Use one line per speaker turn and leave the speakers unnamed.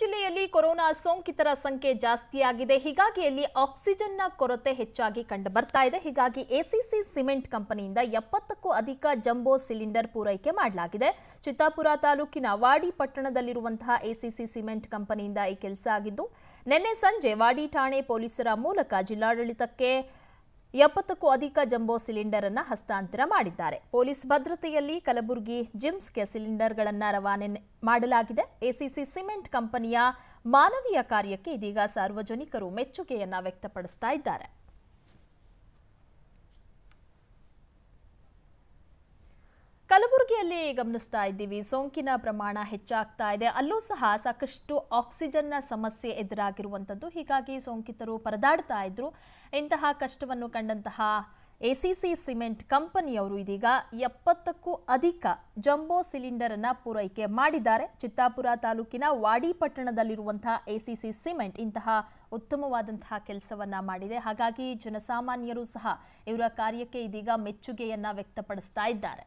ಜಿಲ್ಲೆಯಲ್ಲಿ ಕೊರೋನಾ ಸೋಂಕಿತರ ಸಂಖ್ಯೆ ಜಾಸ್ತಿಯಾಗಿದೆ. ಹೀಗಾಗಿ ಅಲ್ಲಿ ಆಕ್ಸಿಜನ್ನ ಕೊರತೆ ಹೆಚ್ಚಾಗಿ ಕಂಡು ಬರ್ತಾ ಇದೆ. ಹೀಗಾಗಿ ಎಸಿಸಿ ಸಿಮೆಂಟ್ ಕಂಪನಿಯಿಂದ ಎಪ್ಪತ್ತಕ್ಕೂ ಅಧಿಕ ಜಂಬೋ ಸಿಲಿಂಡರ್ ಪೂರೈಕೆ ಮಾಡಲಾಗಿದೆ. ಚಿತ್ತಾಪುರ ತಾಲೂಕಿನ ವಾಡಿ ಪಟ್ಟಣದಲ್ಲಿರುವಂತಹ ಎಸಿಸಿ ಸಿಮೆಂಟ್ ಕಂಪನಿಯಿಂದ ಈ ಕೆಲಸ ಆಗಿದ್ದು, ನಿನ್ನೆ ಸಂಜೆ ವಾಡಿ ಠಾಣೆ ಪೊಲೀಸರ ಮೂಲಕ ಜಿಲ್ಲಾಡಳಿತಕ್ಕೆ ಎಪ್ಪತ್ತಕ್ಕೂ ಅಧಿಕ ಜಂಬೋ ಸಿಲಿಂಡರ್ ಅನ್ನ ಹಸ್ತಾಂತರ ಮಾಡಿದ್ದಾರೆ. ಪೊಲೀಸ್ ಭದ್ರತೆಯಲ್ಲಿ ಕಲಬುರಗಿ ಜಿಮ್ಸ್ಗೆ ಸಿಲಿಂಡರ್ಗಳನ್ನು ರವಾನೆ ಮಾಡಲಾಗಿದೆ. ಎಸಿಸಿ ಸಿಮೆಂಟ್ ಕಂಪನಿಯ ಮಾನವೀಯ ಕಾರ್ಯಕ್ಕೆ ಇದೀಗ ಸಾರ್ವಜನಿಕರು ಮೆಚ್ಚುಗೆಯನ್ನ ವ್ಯಕ್ತಪಡಿಸ್ತಾ ಇದ್ದಾರೆ. ಕಲಬುರಗಿಯಲ್ಲಿ ಗಮನಿಸ್ತಾ ಇದ್ದೀವಿ. ಸೋಂಕಿನ ಪ್ರಮಾಣ ಹೆಚ್ಚಾಗ್ತಾ ಇದೆ. ಅಲ್ಲೂ ಸಹ ಸಾಕಷ್ಟು ಆಕ್ಸಿಜನ್ನ ಸಮಸ್ಯೆ ಎದುರಾಗಿರುವಂಥದ್ದು. ಹೀಗಾಗಿ ಸೋಂಕಿತರು ಪರದಾಡ್ತಾ ಇದ್ರು. ಇಂತಹ ಕಷ್ಟವನ್ನು ಕಂಡಂತಹ ಎಸಿಸಿ ಸಿಮೆಂಟ್ ಕಂಪನಿಯವರು ಇದೀಗ ಎಪ್ಪತ್ತಕ್ಕೂ ಅಧಿಕ ಜಂಬೋ ಸಿಲಿಂಡರ್ ಅನ್ನ ಪೂರೈಕೆ ಮಾಡಿದ್ದಾರೆ. ಚಿತ್ತಾಪುರ ತಾಲೂಕಿನ ವಾಡಿ ಪಟ್ಟಣದಲ್ಲಿರುವಂತಹ ಎಸಿಸಿ ಸಿಮೆಂಟ್ ಇಂತಹ ಉತ್ತಮವಾದಂತಹ ಕೆಲಸವನ್ನ ಮಾಡಿದೆ. ಹಾಗಾಗಿ ಜನಸಾಮಾನ್ಯರು ಸಹ ಇವರ ಕಾರ್ಯಕ್ಕೆ ಇದೀಗ ಮೆಚ್ಚುಗೆಯನ್ನ ವ್ಯಕ್ತಪಡಿಸ್ತಾ ಇದ್ದಾರೆ.